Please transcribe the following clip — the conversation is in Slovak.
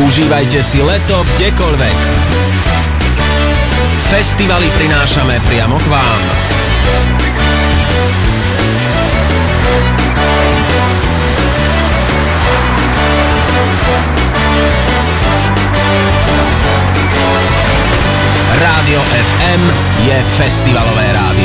Užívajte si leto kdekoľvek. Festivaly prinášame priamo k vám. Rádio FM je festivalové rádio.